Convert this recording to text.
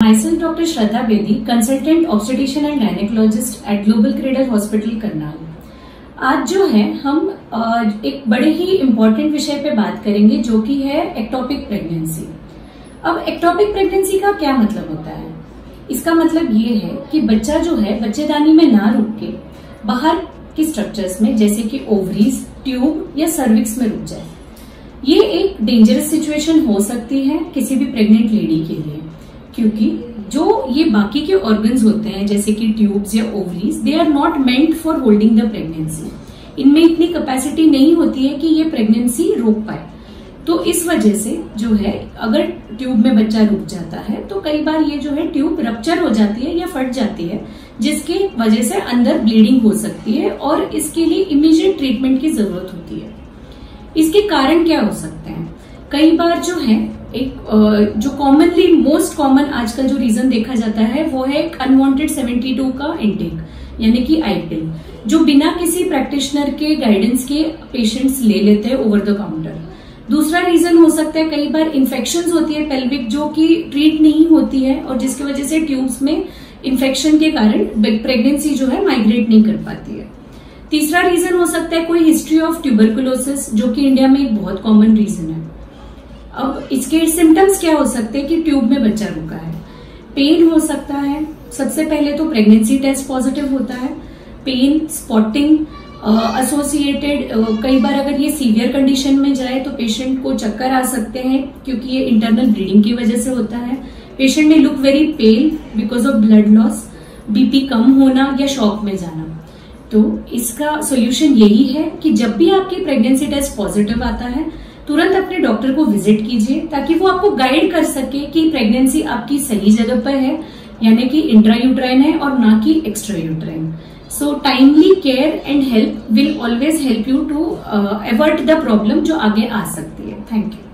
Myself Dr. Shraddha Bedi, consultant obstetrician and gynecologist at Global Cradle Hospital Karnal आज जो है हम एक बड़े ही इम्पोर्टेंट विषय पे बात करेंगे जो कि है एक्टोपिक प्रेगनेंसी अब एक्टोपिक प्रेगनेंसी का क्या मतलब होता है? इसका मतलब ये है कि बच्चा जो है बच्चेदानी में ना रुक के बाहर के स्ट्रक्चर्स में जैसे कि ओवरीज ट्यूब या सर्विक्स में रुक जाए। ये एक डेंजरस सिचुएशन हो सकती है किसी भी प्रेग्नेंट लेडी के लिए। क्योंकि जो ये बाकी के ऑर्गन्स होते हैं, जैसे कि ट्यूब्स या ovaries they are not meant for holding the pregnancy इनमें इतनी कैपेसिटी नहीं होती है कि ये प्रेगनेंसी रोक पाए। तो इस वजह से जो है, अगर ट्यूब में बच्चा रुक जाता है तो कई बार ये जो है ट्यूब रप्चर हो जाती है या फट जाती है, जिसके वजह से अंदर ब्लीडिंग हो सकती है और इसके लिए इमीडिएट ट्रीटमेंट की ज़रूरत होती है। इसके कारण क्या हो सकते हैं? कई बार जो है, एक जो कॉमनली मोस्ट कॉमन आजकल जो रीजन देखा जाता है, वो है अनवांटेड 72 का इनटेक यानी कि आईपिल जो बिना किसी प्रैक्टिशनर के गाइडेंस के पेशेंट्स ले लेते हैं ओवर द काउंटर दूसरा रीजन हो सकता है, कई बार इन्फेक्शन होती है पेल्विक जो कि ट्रीट नहीं होती है और जिसकी वजह से ट्यूब्स में इन्फेक्शन के कारण प्रेगनेंसी जो है माइग्रेट नहीं कर पाती है. तीसरा रीजन हो सकता है, कोई हिस्ट्री ऑफ़ ट्यूबरकुलोसिस जो कि इंडिया में एक बहुत कॉमन रीजन है. इसके सिम्टम्स क्या हो सकते हैं कि ट्यूब में बच्चा रुका है? पेन हो सकता है। सबसे पहले तो प्रेगनेंसी टेस्ट पॉजिटिव होता है। पेन स्पॉटिंग एसोसिएटेड कई बार अगर ये सीवियर कंडीशन में जाए तो पेशेंट को चक्कर आ सकते हैं क्योंकि ये इंटरनल ब्लीडिंग की वजह से होता है। पेशेंट में look very pale because of blood loss BP कम होना या शॉक में जाना। तो इसका सोल्यूशन यही है कि जब भी आपकी प्रेगनेंसी टेस्ट पॉजिटिव आता है तुरंत अपने डॉक्टर को विज़िट कीजिए ताकि वो आपको गाइड कर सके कि प्रेगनेंसी आपकी सही जगह पर है, यानी कि इंट्रा यूट्राइन है और ना कि extra uterine so timely care and help will always help you to avert the problem जो आगे आ सकती है. Thank you